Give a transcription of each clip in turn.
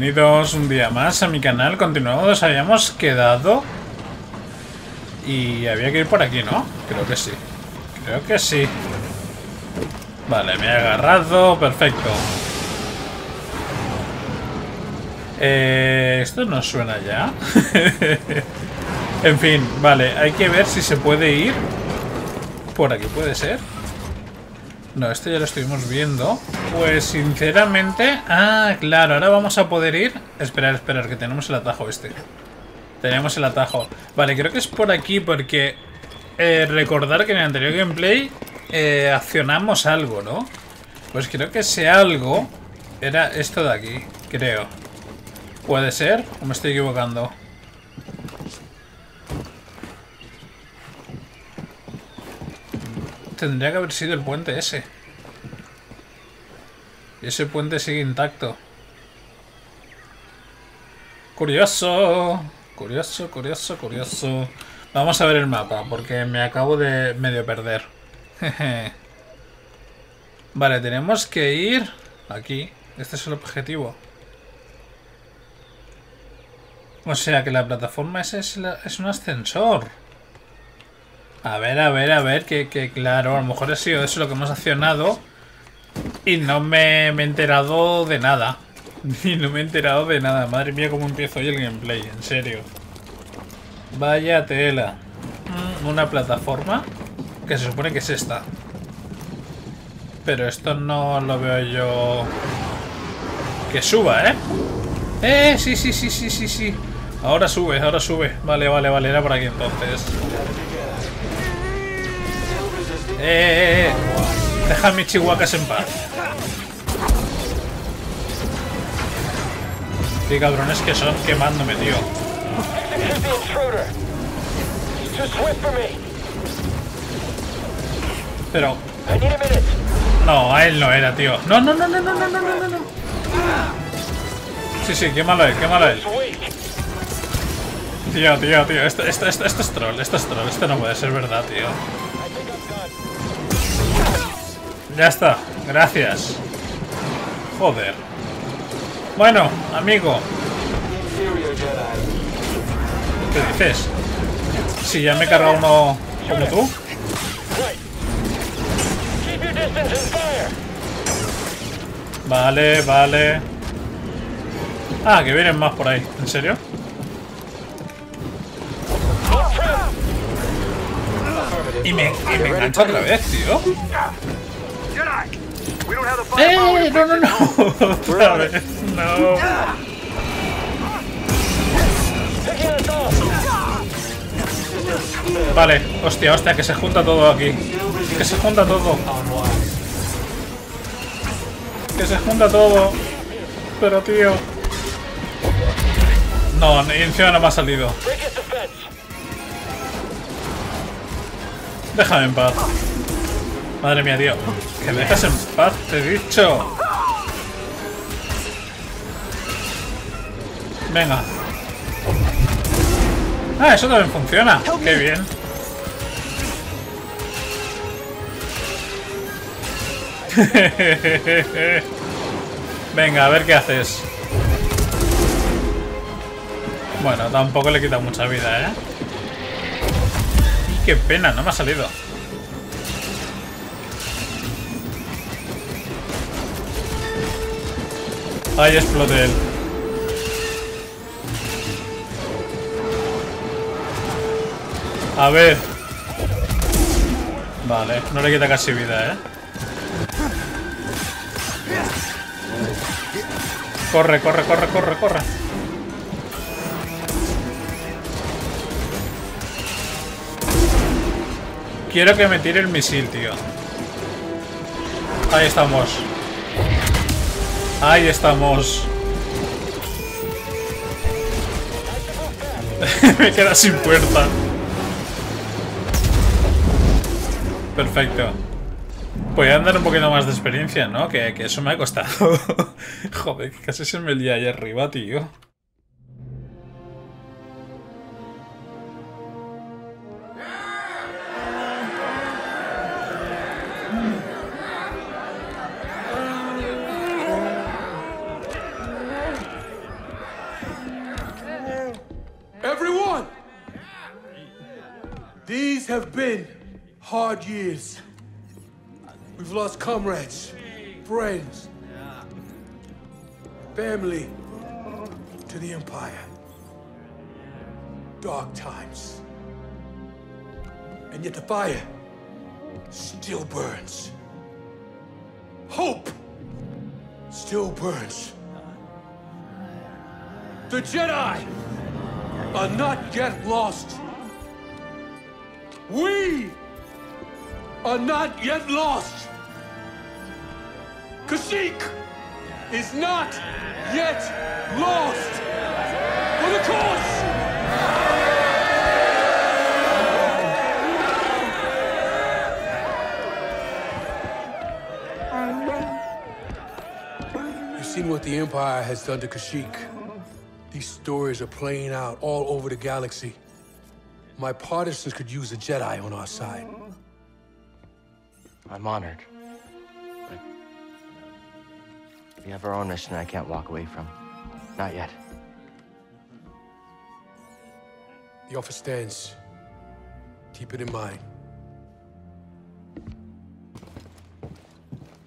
Bienvenidos un día más a mi canal. Continuamos, habíamos quedado. Y había que ir por aquí, ¿no? Creo que sí. Creo que sí. Vale, me he agarrado. Perfecto. Eh, esto no suena ya. en fin, vale. Hay que ver si se puede ir. Por aquí puede ser. No, esto ya lo estuvimos viendo. Pues sinceramente... Ah, claro, ahora vamos a poder ir... Esperar, esperar, que tenemos el atajo este. Tenemos el atajo. Vale, creo que es por aquí porque... Eh, recordar que en el anterior gameplay eh, accionamos algo, ¿no? Pues creo que ese algo era esto de aquí, creo. ¿Puede ser? ¿O me estoy equivocando? Tendría que haber sido el puente ese. Y ese puente sigue intacto. Curioso. Curioso, curioso, curioso. Vamos a ver el mapa, porque me acabo de medio perder. vale, tenemos que ir aquí. Este es el objetivo. O sea que la plataforma es, es, es un ascensor. A ver, a ver, a ver, que, claro, a lo mejor ha sido eso lo que hemos accionado y no me, me, he enterado de nada. Y no me he enterado de nada. Madre mía, cómo empiezo hoy el gameplay, en serio. Vaya tela. Mm, una plataforma que se supone que es esta. Pero esto no lo veo yo... Que suba, ¿eh? ¡Eh! Sí, sí, sí, sí, sí, sí. Ahora sube, ahora sube. Vale, vale, vale. Era por aquí entonces. Eh, eh. Deja mis chihuahuas en paz. Qué cabrones que son quemándome, tío. Pero... No, a él no era, tío. No, no, no, no, no, no, no, no, no. Sí, sí, quémalo él, quémalo él. Tío, tío, tío. Esto, esto, esto, esto es troll, esto es troll. Esto no puede ser verdad, tío. Ya está, gracias. Joder. Bueno, amigo. ¿Qué dices? Si ya me he cargado uno como tú. Vale, vale. Ah, que vienen más por ahí. ¿En serio? Y me, y me engancha otra vez, tío. ¡Eh! No, no, no. Otra vez. No. Vale, hostia, hostia, que se junta todo aquí. Que se junta todo. Que se junta todo. Pero, tío. No, encima no me ha salido. Déjame en paz. Madre mía, tío. Que me dejas en paz, te he dicho. Venga. Ah, eso también funciona. Qué bien. Venga, a ver qué haces. Bueno, tampoco le quita mucha vida, ¿eh? Qué pena, no me ha salido. Ahí explote él. A ver. Vale, no le quita casi vida, ¿eh? Corre, corre, corre, corre, corre. Quiero que me tire el misil, tío. Ahí estamos. Ahí estamos. me queda sin puerta. Perfecto. Voy a andar un poquito más de experiencia, ¿no? Que, que eso me ha costado. Joder, casi se me lía ahí arriba, tío. Have been hard years. We've lost comrades, friends, family to the Empire. Dark times. And yet the fire still burns. Hope still burns. The Jedi are not yet lost. We are not yet lost. Kashyyyk is not yet lost. For the cause! You've seen what the Empire has done to Kashyyyk. These stories are playing out all over the galaxy. My partisans could use a Jedi on our side. I'm honored. But we have our own mission I can't walk away from. Not yet. The offer stands. Keep it in mind.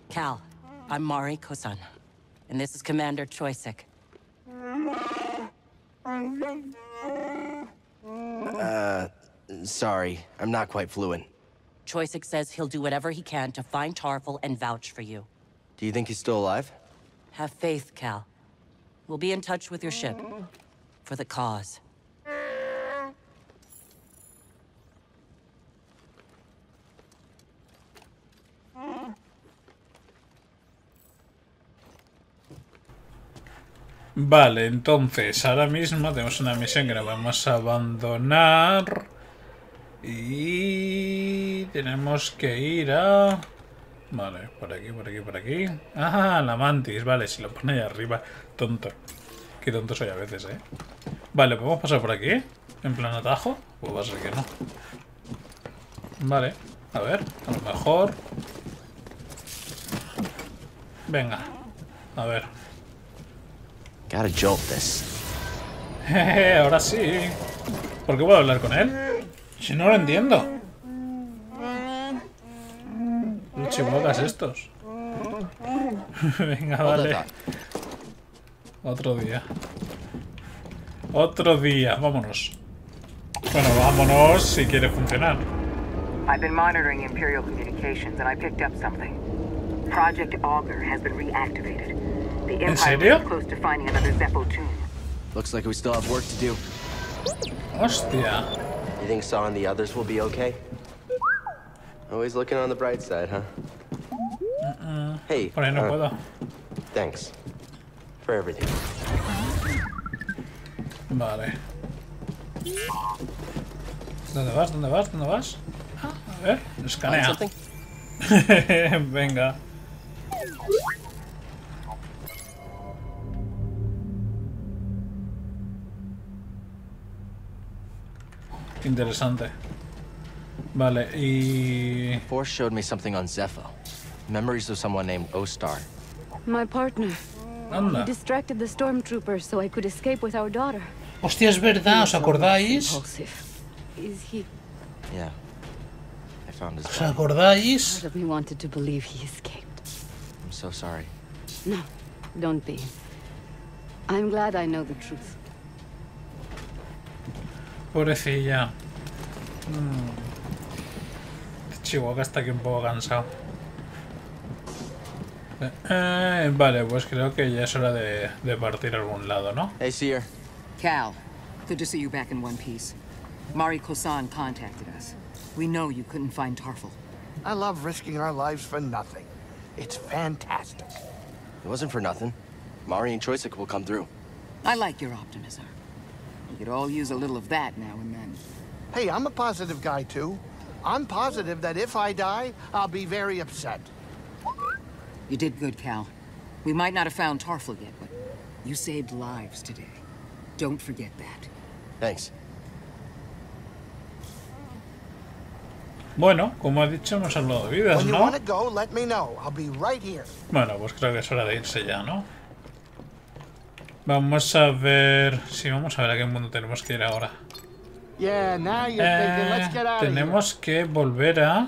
Cal, I'm Mari Kosan, and this is Commander Choisik. Sorry, I'm not quite fluent. Choisik says he'll do whatever he can to find Tarful and vouch for you. Do you think he's still alive? Have faith, Cal. We'll be in touch with your ship. For the cause. Vale, entonces ahora mismo tenemos una misión que la vamos a abandonar. Y tenemos que ir a... Vale, por aquí, por aquí, por aquí. Ah, la mantis, vale, si lo pone ahí arriba. Tonto. Qué tonto soy a veces, eh. Vale, ¿podemos pasar por aquí? ¿En plan atajo? Pues va a ser que no. Vale, a ver, a lo mejor... Venga, a ver. Gotta jolt this. Jeje, ahora sí. ¿Por qué puedo hablar con él? Si no lo entiendo. Los chihuahuas estos. Venga, vale. Otro día. Otro día. Vámonos. Bueno, vámonos si quiere funcionar. I've been monitoring Imperial communications and I picked up something. Project Augur has been reactivated. The Empire serio? is close to finding another Zeppo tomb. Looks like we still have work to do. Hostia. You think Saw and the others will be okay? Always looking on the bright side, huh? Hey, Por ahí no uh, puedo. thanks for everything. Vale. ¿Dónde vas? ¿Dónde vas? ¿Dónde vas? Ah, a ver, Find escanea. something? Venga. Interesante. Vale, y... Force showed me something on Zepho. Memories of someone named Ostar. My partner. He distracted the stormtroopers so I could escape with our daughter. Hostia, es verdad, ¿os acordáis? Impulsive. Is he? Yeah. I found his ¿Os body. acordáis? Part of me wanted to believe he escaped. I'm so sorry. No, don't be. I'm glad I know the truth. Pobrecilla. Mm. Chihuahua está aquí un poco cansado. Eh, eh, vale, pues creo que ya es hora de, de partir a algún lado, ¿no? Hey, Seer. Cal, good to see you back in one piece. Mari Kosan contacted us. We know you couldn't find Tarful. I love risking our lives for nothing. It's fantastic. It wasn't for nothing. Mari and Choisik will come through. I like your optimism. We could all use a little of that now and then. Hey, I'm a positive guy, too. I'm positive that if I die, I'll be very upset. You did good, Cal. We might not have found Tarful yet, but you saved lives today. Don't forget that. Thanks. Bueno, como he dicho, hemos hablado de vidas, When you ¿no? want to go, let me know. I'll be right here. Bueno, pues creo que es hora de irse ya, ¿no? Vamos a ver... Sí, vamos a ver a qué mundo tenemos que ir ahora. Eh, tenemos que volver a...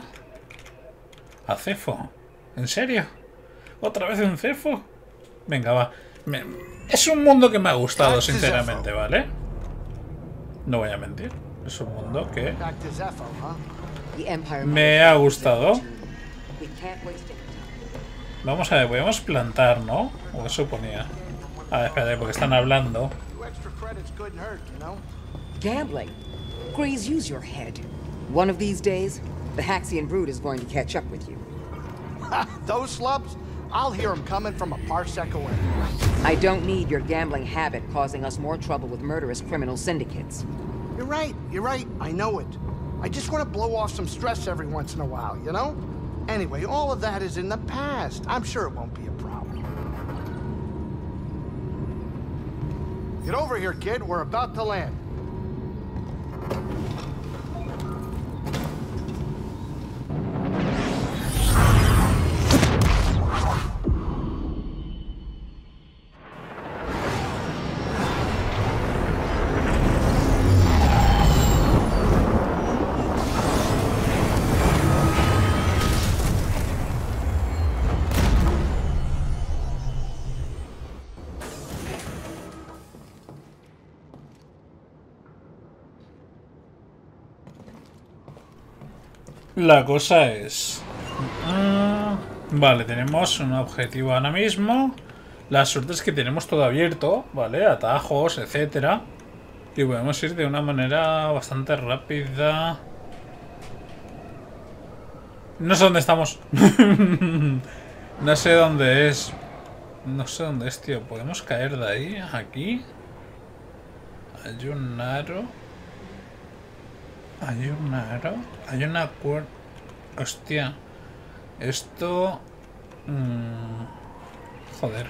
A Cefo. ¿En serio? ¿Otra vez en Cefo? Venga, va. Me- Es un mundo que me ha gustado, sinceramente, ¿vale? No voy a mentir. Es un mundo que me ha gustado. Vamos a ver, podemos plantar, ¿no? O eso ponía. A ver, espérate, porque están hablando. Two extra credits couldn't hurt, you know? Gambling. Grease, use your head. One of these days, the Haxian brood is going to catch up with you. Those slubs, I'll hear them coming from a parsec away. I don't need your gambling habit causing us more trouble with murderous criminal syndicates. You're right, you're right, I know it. I just want to blow off some stress every once in a while, you know? Anyway, all of that is in the past. I'm sure it won't be a problem. Get over here, kid. We're about to land. La cosa es... Vale, tenemos un objetivo ahora mismo. La suerte es que tenemos todo abierto, ¿vale? Atajos, etcétera. Y podemos ir de una manera bastante rápida. No sé dónde estamos. no sé dónde es. No sé dónde es, tío. ¿Podemos caer de ahí? Aquí. Hay un aro. Hay un aro. Hay una cuerda. Hostia. Esto. mm, Joder.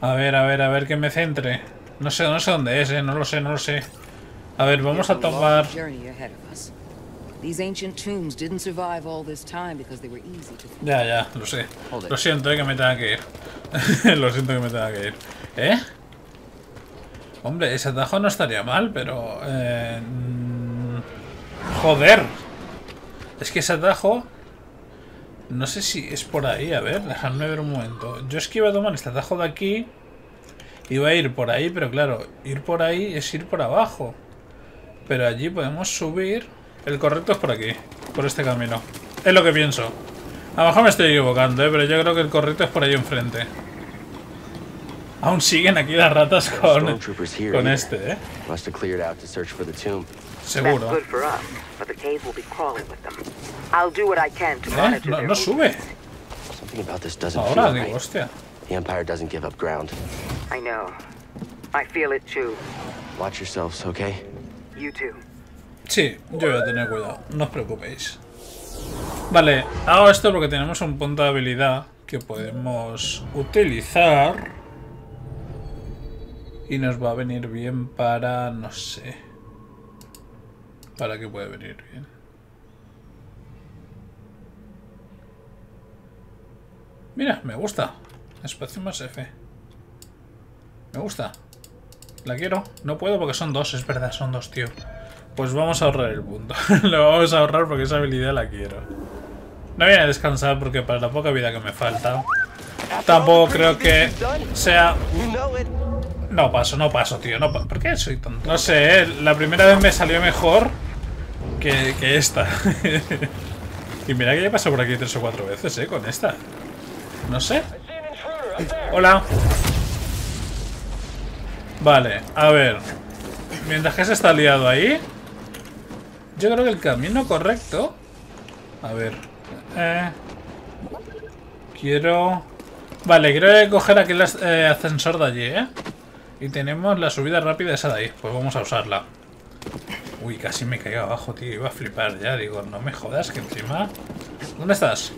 A ver, a ver, a ver que me centre. No sé, no sé dónde es, eh. No lo sé, no lo sé. A ver, vamos a tomar. Ya, ya, lo sé. Lo siento, eh, que me tenga que ir. lo siento que me tenga que ir. ¿Eh? Hombre, ese atajo no estaría mal, pero... eh, joder. Es que ese atajo... No sé si es por ahí. A ver, dejadme ver un momento. Yo es que iba a tomar este atajo de aquí. Iba a ir por ahí, pero claro, ir por ahí es ir por abajo. Pero allí podemos subir. El correcto es por aquí, por este camino. Es lo que pienso. A lo mejor me estoy equivocando, ¿eh? pero yo creo que el correcto es por ahí enfrente. Aún siguen aquí las ratas con, con este, ¿eh? Must have cleared out to search for the tomb. That's Seguro. good for us, but the cave will be crawling with them. I'll do what I can to ¿Eh? monitor No, no sube. Something about this doesn't Ahora feel digo, right. hostia. The Empire doesn't give up ground. I know. I feel it too. Watch yourselves, okay? You too. Sí, yo voy a tener cuidado, no os preocupéis. Vale, hago esto porque tenemos un punto de habilidad que podemos utilizar. Y nos va a venir bien para... no sé. ¿Para qué puede venir bien? Mira, me gusta. Espacio más F. Me gusta. ¿La quiero? No puedo porque son dos, es verdad, son dos, tío. Pues vamos a ahorrar el punto. Lo vamos a ahorrar porque esa habilidad la quiero. No voy a descansar porque para la poca vida que me falta. Tampoco creo que sea... No paso, no paso, tío. No pa- ¿Por qué soy tonto? No sé, ¿eh? la primera vez me salió mejor que, esta. y mira que ya pasado por aquí tres o cuatro veces, ¿eh? Con esta. No sé. Hola. Vale, a ver. Mientras que se está liado ahí. Yo creo que el camino correcto. A ver. Eh, quiero. Vale, quiero coger aquel eh, ascensor de allí, ¿eh? Y tenemos la subida rápida esa de ahí. Pues vamos a usarla. Uy, casi me caigo abajo, tío. Iba a flipar ya. Digo, no me jodas que encima... ¿Dónde estás?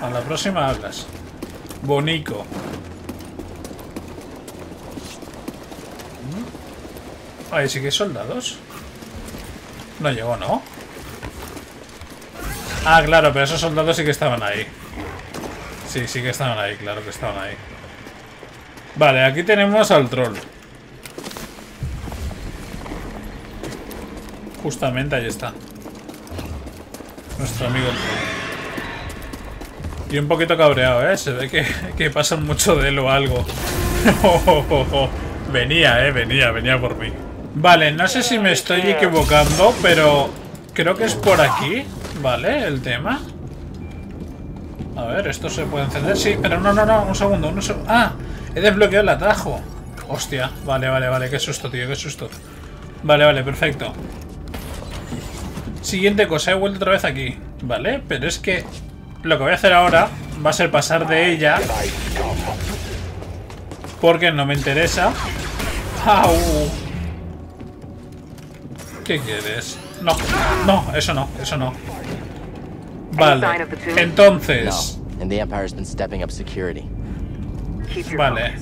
A la próxima hablas. Bonico. Ahí sí que hay soldados. No llegó, ¿no? Ah, claro, pero esos soldados sí que estaban ahí. Sí, sí que estaban ahí, claro que estaban ahí. Vale, aquí tenemos al troll. Justamente ahí está. Nuestro amigo el troll. Y un poquito cabreado, ¿eh? Se ve que, que pasan mucho de él o algo. Oh, oh, oh, venía, ¿eh? Venía, venía por mí. Vale, no sé si me estoy equivocando, pero creo que es por aquí, ¿vale? El tema. A ver, esto se puede encender, sí, pero no, no, no, un segundo, un segundo. Ah, he desbloqueado el atajo. Hostia, vale, vale, vale, qué susto, tío, qué susto. Vale, vale, perfecto. Siguiente cosa, he vuelto otra vez aquí, ¿vale? Pero es que lo que voy a hacer ahora va a ser pasar de ella. Porque no me interesa. ¡Au! ¿Qué quieres? No, no, eso no, eso no. Vale, entonces... No, and the Empire's been stepping up security. Vale.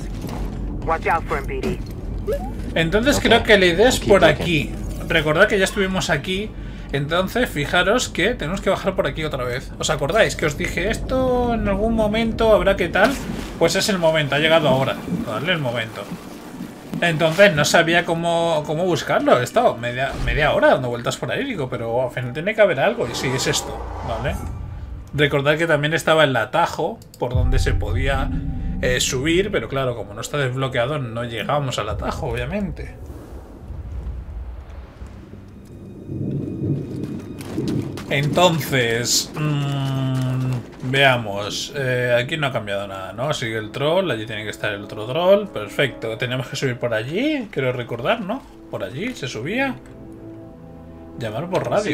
Entonces creo que la idea es por aquí. Recordad que ya estuvimos aquí. Entonces, fijaros que tenemos que bajar por aquí otra vez. ¿Os acordáis que os dije esto en algún momento habrá que tal? Pues es el momento, ha llegado ahora. Vale, el momento. Entonces no sabía cómo, cómo buscarlo. He estado media, media hora dando vueltas por ahí, digo, pero al final tiene que haber algo. Y sí, es esto, ¿vale? Recordad que también estaba el atajo por donde se podía eh, subir, pero claro, como no está desbloqueado, no llegamos al atajo, obviamente. Entonces, mmm, veamos. Eh, aquí no ha cambiado nada, ¿no? Sigue el troll, allí tiene que estar el otro troll. Perfecto. Tenemos que subir por allí, quiero recordar, ¿no? Por allí se subía. Llamar por radio.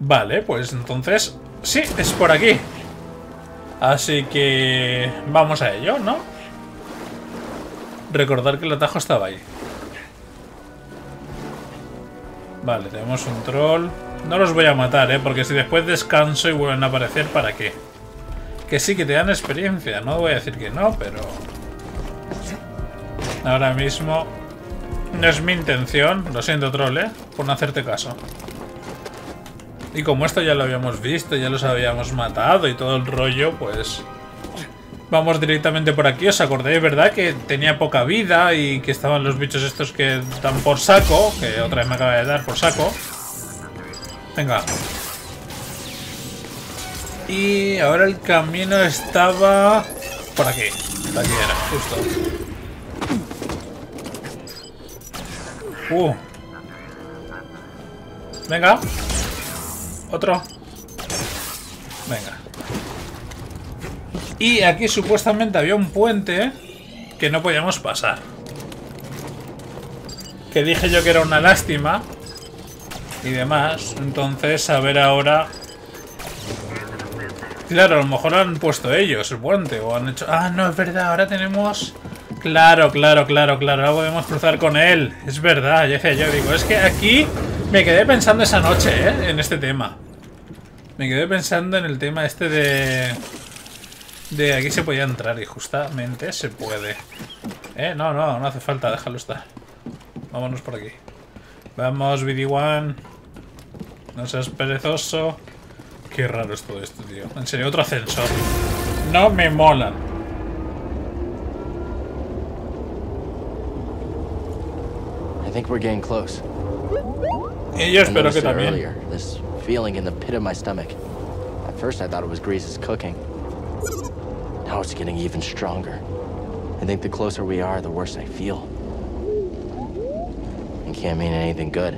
Vale, pues entonces... Sí, es por aquí. Así que... Vamos a ello, ¿no? Recordar que el atajo estaba ahí. Vale, tenemos un troll. No los voy a matar, ¿eh? Porque si después descanso y vuelven a aparecer, ¿para qué? Que sí, que te dan experiencia. No voy a decir que no, pero... Ahora mismo... No es mi intención. Lo siento, troll, ¿eh? Por no hacerte caso. Y como esto ya lo habíamos visto, ya los habíamos matado y todo el rollo, pues... Vamos directamente por aquí. ¿Os acordáis, verdad? Que tenía poca vida y que estaban los bichos estos que dan por saco. Que otra vez me acaba de dar por saco. Venga. Y ahora el camino estaba... Por aquí. Aquí era, justo. Uh. Venga. Otro. Venga. Y aquí supuestamente había un puente que no podíamos pasar. Que dije yo que era una lástima. Y demás. Entonces, a ver ahora... Claro, a lo mejor han puesto ellos el puente. O han hecho... Ah, no, es verdad. Ahora tenemos... Claro, claro, claro, claro. Ahora podemos cruzar con él. Es verdad, ya decía yo. Digo, es que aquí me quedé pensando esa noche, ¿eh? En este tema. Me quedé pensando en el tema este de... De aquí se podía entrar y justamente se puede. Eh, no, no, no hace falta, déjalo estar. Vámonos por aquí. Vamos, BD1. No seas perezoso. Qué raro es todo esto, tío. En serio, otro ascensor. No me molan. I think we're getting close. Y yo espero que también. This feeling in the pit of my stomach. At first I thought it was Grease's cooking. Now it's getting even stronger. I think the closer we are, the worse I feel. It can't mean anything good.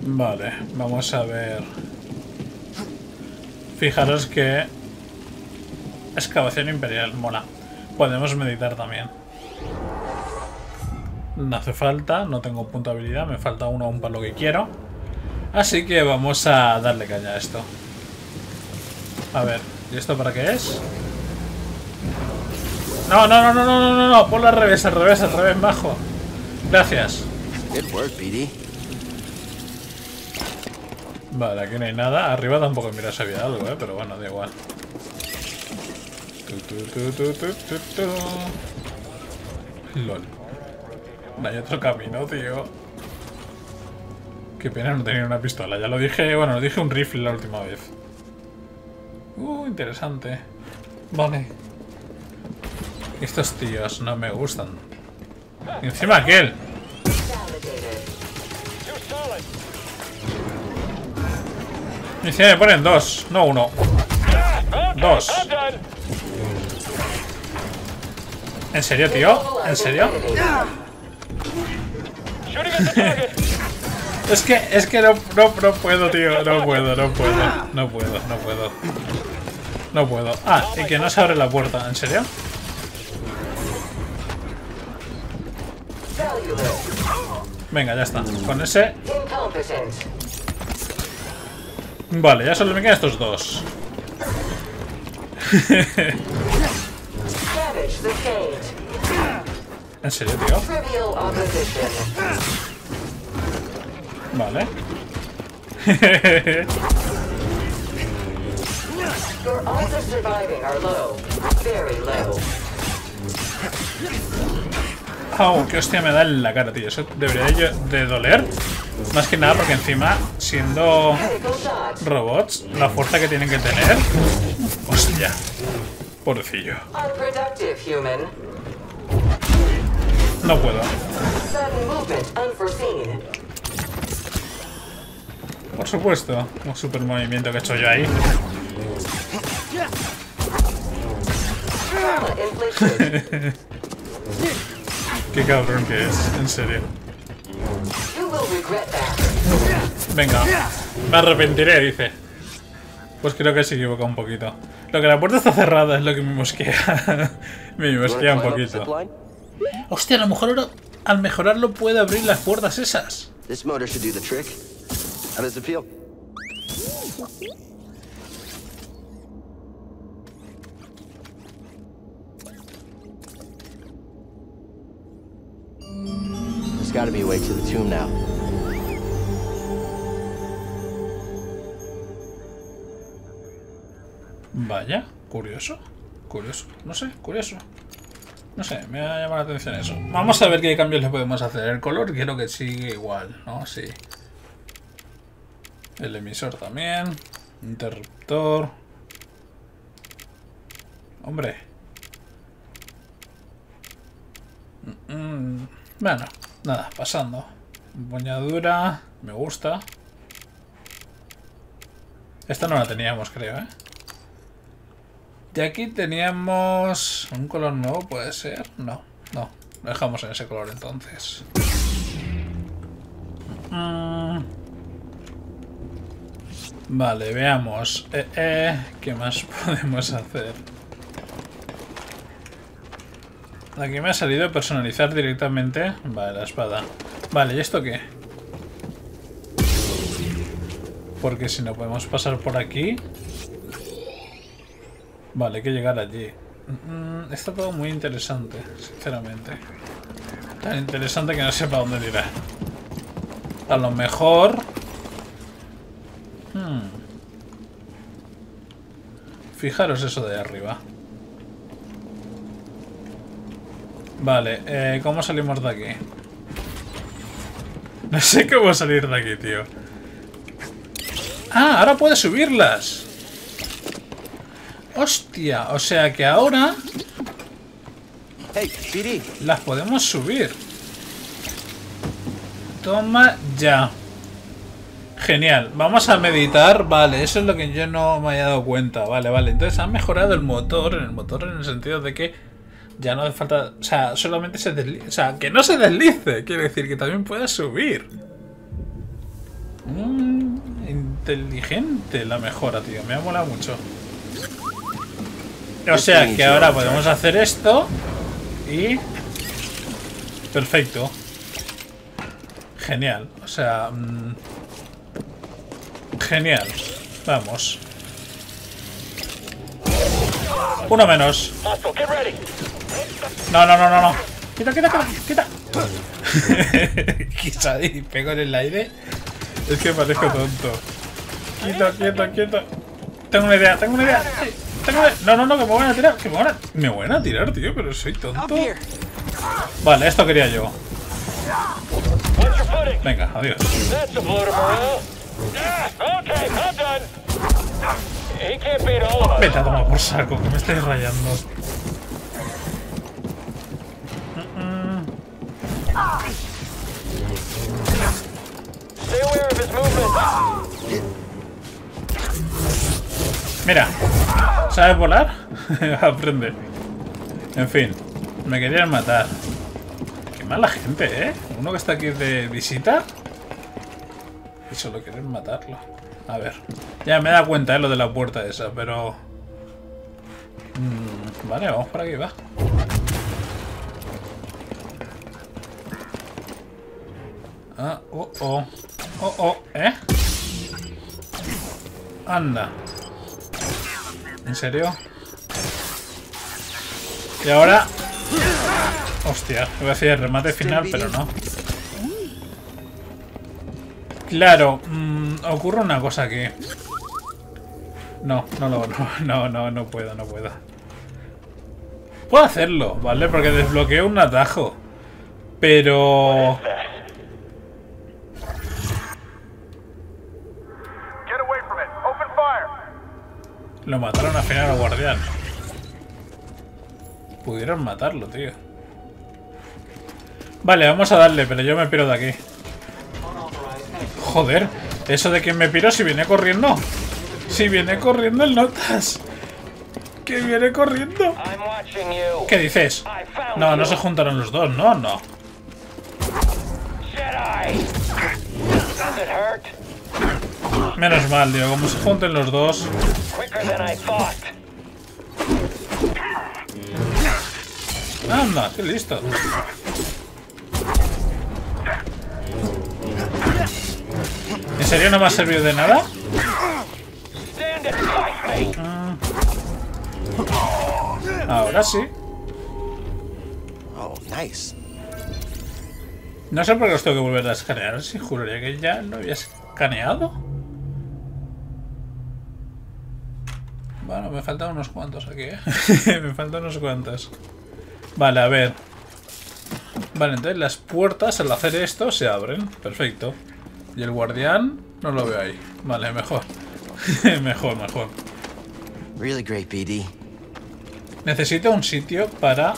Vale, vamos a ver. Fijaros que... Excavación imperial, mola. Podemos meditar también. No hace falta, no tengo punto de habilidad, me falta uno aún para lo que quiero. Así que vamos a darle caña a esto. A ver, ¿y esto para qué es? No, no, no, no, no, no, no, no, ponlo al revés, al revés, al revés, bajo. Gracias. Vale, aquí no hay nada. Arriba tampoco mira si había algo, ¿eh? Pero bueno, da igual. LOL. No hay otro camino, tío. Qué pena no tener una pistola. Ya lo dije, bueno, lo dije un rifle la última vez. Uh, interesante. Vale. Estos tíos no me gustan. Encima aquel. Encima me ponen dos, no uno. Dos. ¿En serio, tío? ¿En serio? Es que, es que no, no, no puedo, tío. No puedo, no puedo. No puedo, no puedo. No puedo. Ah, y que no se abre la puerta. ¿En serio? Venga, ya está. Con ese... Vale, ya solo me quedan estos dos. ¿En serio, tío? Low. Au, qué hostia me da en la cara, tío. Eso debería de, doler. Más que nada porque encima, siendo robots, la fuerza que tienen que tener... Hostia. Pobrecillo. No puedo. Por supuesto. Un super movimiento que he hecho yo ahí. Qué cabrón que es, en serio. Venga. Me arrepentiré, dice. Pues creo que se equivoca un poquito. Lo que la puerta está cerrada es lo que me mosquea. me mosquea un poquito. Hostia, a lo mejor ahora, al mejorarlo puede abrir las puertas esas. This motor should do the trick. How does it feel? There's gotta be a way to the tomb now. Vaya, curioso. Curioso. No sé, curioso. No sé, me ha llamado la atención eso. Vamos a ver qué cambios le podemos hacer. El color quiero que sigue igual, ¿no? Sí. El emisor también. Interruptor. Hombre. Bueno, nada, pasando. Empuñadura. Me gusta. Esta no la teníamos, creo, ¿eh? De aquí teníamos un color nuevo, puede ser. No, no. Lo dejamos en ese color entonces. Vale, veamos. Eh, eh, ¿Qué más podemos hacer? Aquí me ha salido personalizar directamente. Vale, la espada. Vale, ¿y esto qué? Porque si no podemos pasar por aquí. Vale, hay que llegar allí. Mm, está todo muy interesante, sinceramente. Tan interesante que no sepa dónde tirar. A lo mejor... Hmm. Fijaros eso de arriba. Vale, eh, ¿cómo salimos de aquí? No sé cómo salir de aquí, tío. Ah, ahora puedes subirlas. Hostia, o sea que ahora las podemos subir. Toma ya. Genial. Vamos a meditar. Vale, eso es lo que yo no me había dado cuenta. Vale, vale. Entonces han mejorado el motor. En el motor en el sentido de que ya no hace falta... O sea, solamente se desliza. O sea, que no se deslice. Quiere decir que también puedes subir. Mm, inteligente la mejora, tío. Me ha molado mucho. O sea que ahora podemos hacer esto y... Perfecto. Genial. O sea... mm, Genial. Vamos. Uno menos. No, no, no, no, no. Quita, quita, quita, quita. Quizá y pego en el aire. Es que parezco tonto. Quieto, quieto, quieto. Tengo una idea, tengo una idea. Tengo una- No, no, no, que me van a tirar. Que me van a... Me van a tirar, tío, pero soy tonto. Vale, esto quería yo. Venga, adiós. Us. Vete a tomar por saco, que me estáis rayando. Mira, ¿sabes volar? Aprende. En fin, me querían matar. Qué mala gente, ¿eh? Uno que está aquí de visita y solo quieren matarlo. A ver, ya me da cuenta de lo de la puerta esa, pero... Mm, vale, vamos por aquí, va. Ah, oh, oh. Oh, oh, ¿eh? Anda. ¿En serio? Y ahora... Hostia, iba a decir remate final, pero no. Claro, mm, ocurre una cosa aquí. No, no, no, no, no, no, no puedo, no puedo. Puedo hacerlo, ¿vale? Porque desbloqueo un atajo. Pero... Lo mataron al final al guardián. Pudieron matarlo, tío. Vale, vamos a darle, pero yo me piro de aquí. Joder, eso de que me piro si viene corriendo. Si viene corriendo el notas. Que viene corriendo. ¿Qué dices? No, no se juntaron los dos, no, no. Menos mal, digo, como se junten los dos. Anda, qué listo. ¿En serio no me ha servido de nada? Me. Ahora sí. Oh, nice. No sé por qué los tengo que volver a escanear. Si juraría que ya lo había escaneado. Bueno, me faltan unos cuantos aquí, ¿eh? me faltan unos cuantos. Vale, a ver. Vale, entonces las puertas al hacer esto se abren. Perfecto. Y el guardián no lo veo ahí. Vale, mejor. mejor, mejor. Really great, BD. Necesito un sitio para...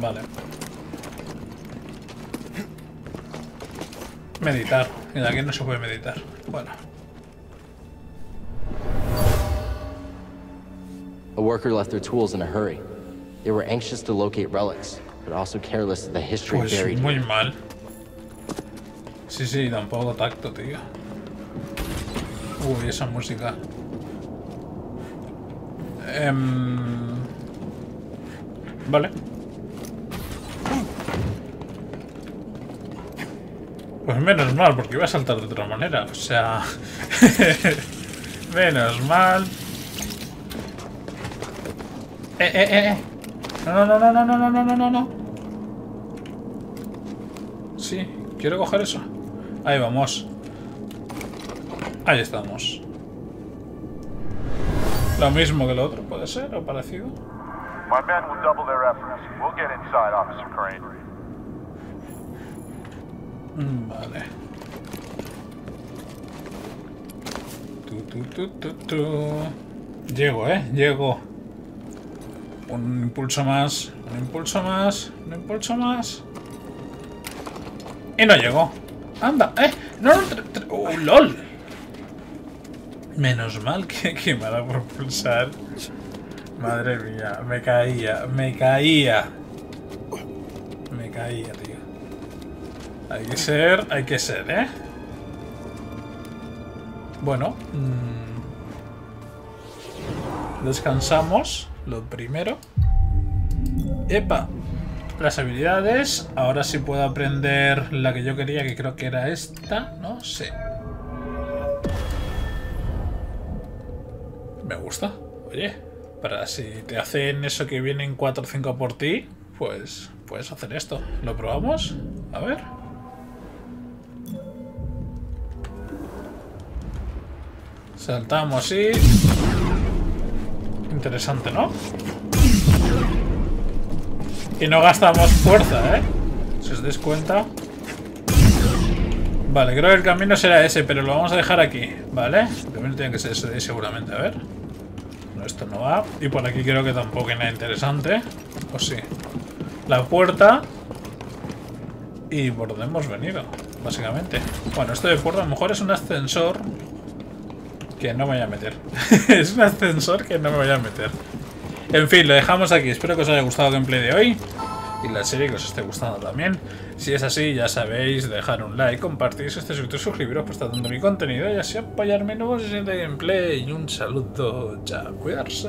Vale. Meditar. De aquí no se puede meditar. Bueno. A worker left their tools in a hurry. They were anxious to locate relics, but also careless of the history Pues buried muy mal. Sí, sí, tampoco tacto, tío. Uy, esa música. Em, Vale. Pues menos mal, porque iba a saltar de otra manera. O sea... menos mal. Eh, eh, eh, eh. No, no, no, no, no, no, no, no, no, no. Sí, quiero coger eso. Ahí vamos. Ahí estamos. Lo mismo que el otro, puede ser, o parecido. My men will double their efforts. We'll get inside, Officer Crane. Mm, Vale. Tu, tu, tu. Llego, eh, llego. Un impulso más, un impulso más, un impulso más. Y no llegó. Anda, eh. No, oh, lol. Menos mal que, que me ha dado por pulsar. Madre mía, me caía, me caía. Me caía, tío. Hay que ser, hay que ser, ¿eh? Bueno. mm, Descansamos, lo primero. Epa. Las habilidades. Ahora sí puedo aprender la que yo quería, que creo que era esta. No sé. Me gusta. Oye, para si te hacen eso que vienen 4 o 5 por ti, pues puedes hacer esto. ¿Lo probamos? A ver. Saltamos y... Interesante, ¿no? Y no gastamos fuerza, ¿eh? Si os dais cuenta. Vale, creo que el camino será ese, pero lo vamos a dejar aquí, ¿vale? El tiene que ser ese ahí seguramente, a ver. No, esto no va. Y por aquí creo que tampoco hay nada interesante. O sí. La puerta. Y por donde hemos venido, básicamente. Bueno, esto de puerta a lo mejor es un ascensor que no me voy a meter. es un ascensor que no me voy a meter. En fin, lo dejamos aquí. Espero que os haya gustado el gameplay de hoy. Y la serie que os esté gustando también. Si es así, ya sabéis, dejar un like, compartir, suscribiros, suscribiros por estar dando mi contenido y así apoyarme en nuevos de gameplay. Y un saludo, chao, cuidarse.